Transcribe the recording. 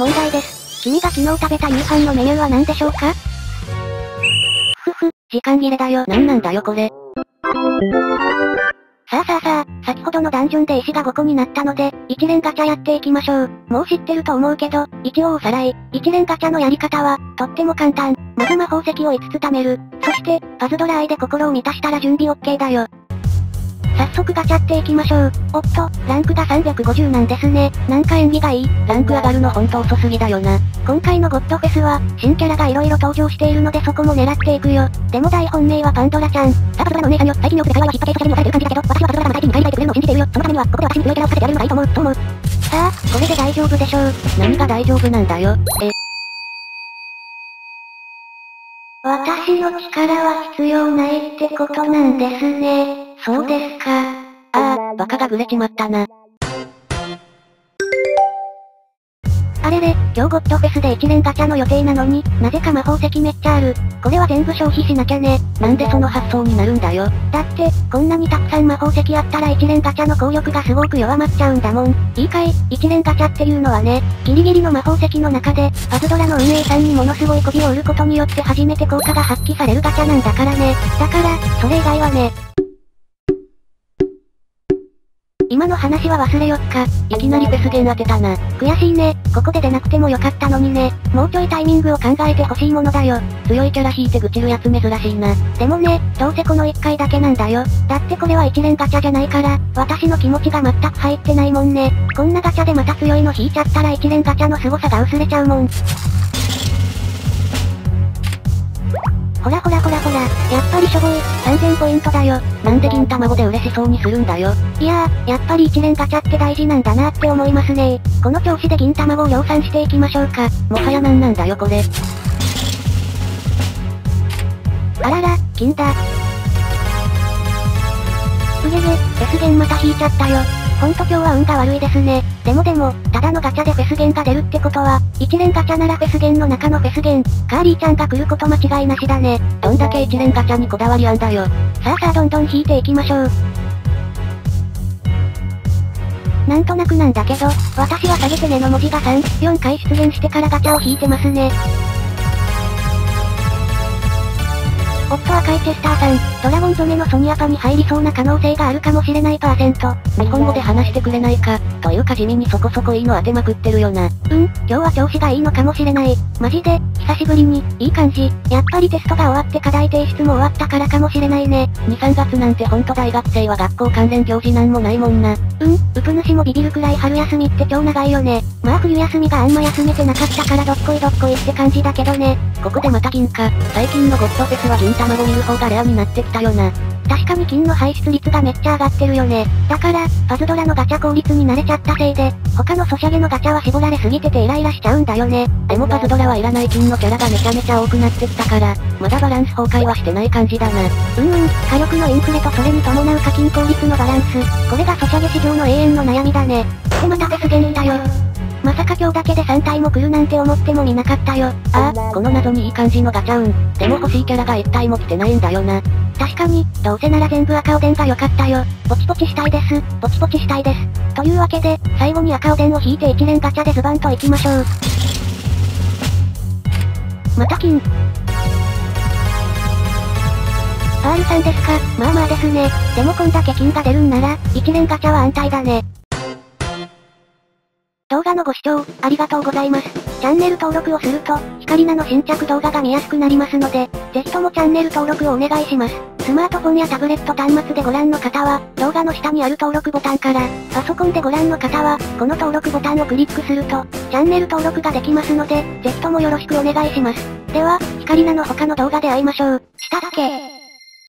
問題です。君が昨日食べた夕飯のメニューは何でしょうか？ふふふ、時間切れだよ。なんなんだよこれ。さあさあさあ、先ほどのダンジョンで石が5個になったので、一連ガチャやっていきましょう。もう知ってると思うけど、一応おさらい。一連ガチャのやり方は、とっても簡単。まず魔宝石を5つ貯める。そして、パズドラ愛で心を満たしたら準備 OK だよ。早速ガチャっていきましょう。おっと、ランクが350なんですね。なんか縁起がいい。ランク上がるのほんと遅すぎだよな。今回のゴッドフェスは、新キャラが色々登場しているのでそこも狙っていくよ。でも大本命はパンドラちゃん。パズドラのお姉さんよ。最近よくで会話は引っ掛けされるのされてる感じだけど、私はパズドラが大事に帰りたいとくれるのを信じているよ。そのためには、ここで私に強いキャラをかけてやれるのがいいと思う、と思う。さあ、これで大丈夫でしょう。何が大丈夫なんだよ。え、私の力は必要ないってことなんですね。そうですか。ああ、バカがぐれちまったな。あれれ、今日ゴッドフェスで一連ガチャの予定なのに、なぜか魔法石めっちゃある。これは全部消費しなきゃね。なんでその発想になるんだよ。だって、こんなにたくさん魔法石あったら一連ガチャの効力がすごく弱まっちゃうんだもん。いいかい、一連ガチャっていうのはね、ギリギリの魔法石の中で、パズドラの運営さんにものすごい媚びを売ることによって初めて効果が発揮されるガチャなんだからね。だから、それ以外はね。今の話は忘れよっか。いきなりフェスゲン当てたな。悔しいね。ここで出なくてもよかったのにね。もうちょいタイミングを考えてほしいものだよ。強いキャラ引いて愚痴るやつ珍しいな。でもね、どうせこの1回だけなんだよ。だってこれは一連ガチャじゃないから、私の気持ちが全く入ってないもんね。こんなガチャでまた強いの引いちゃったら一連ガチャの凄さが薄れちゃうもん。ほらほらほらほら、やっぱりしょぼい、3000ポイントだよ。なんで銀卵で嬉しそうにするんだよ。いやー、やっぱり一連ガチャって大事なんだなって思いますねこの調子で銀卵を量産していきましょうか。もはやなんなんだよこれ。あらら、金だ。うげげ、フェスゲンまた引いちゃったよ。ほんと今日は運が悪いですね。でもでも、ただのガチャでフェスゲンが出るってことは、一連ガチャならフェスゲンの中のフェスゲン、カーリーちゃんが来ること間違いなしだね。どんだけ一連ガチャにこだわりあんだよ。さあさあどんどん引いていきましょう。なんとなくなんだけど、私は下げてねの文字が3、4回出現してからガチャを引いてますね。おっと赤いチェスターさん、ドラゴン染めのソニアパに入りそうな可能性があるかもしれないパーセント。日本語で話してくれないか。というか地味にそこそこいいの当てまくってるよな。うん、今日は調子がいいのかもしれない。マジで、久しぶりに、いい感じ。やっぱりテストが終わって課題提出も終わったからかもしれないね。2、3月なんてほんと大学生は学校関連行事なんもないもんな。うん、ウプ主もビビるくらい春休みって超長いよね。まあ冬休みがあんま休めてなかったからどっこいどっこいって感じだけどね。ここでまた銀か。最近のゴッドフェスは銀卵見る方がレアになってきたよな。確かに金の排出率がめっちゃ上がってるよね。だから、パズドラのガチャ効率に慣れちゃったせいで、他のソシャゲのガチャは絞られすぎててイライラしちゃうんだよね。でもパズドラはいらない金のキャラがめちゃめちゃ多くなってきたから、まだバランス崩壊はしてない感じだな。うんうん、火力のインフレとそれに伴う課金効率のバランス。これがソシャゲ市場の永遠の悩みだね。でまたフェスゲンだよ。まさか今日だけで3体も来るなんて思ってもみなかったよ。ああ、この謎にいい感じのガチャ運。でも欲しいキャラが1体も来てないんだよな。確かに、どうせなら全部赤おでんが良かったよ。ポチポチしたいです。ポチポチしたいです。というわけで、最後に赤おでんを引いて一連ガチャでズバンと行きましょう。また金。R さんですか、まあまあですね。でもこんだけ金が出るんなら、一連ガチャは安泰だね。動画のご視聴、ありがとうございます。チャンネル登録をすると、ヒカリナの新着動画が見やすくなりますので、ぜひともチャンネル登録をお願いします。スマートフォンやタブレット端末でご覧の方は、動画の下にある登録ボタンから、パソコンでご覧の方は、この登録ボタンをクリックすると、チャンネル登録ができますので、ぜひともよろしくお願いします。では、ヒカリナの他の動画で会いましょう。したっけ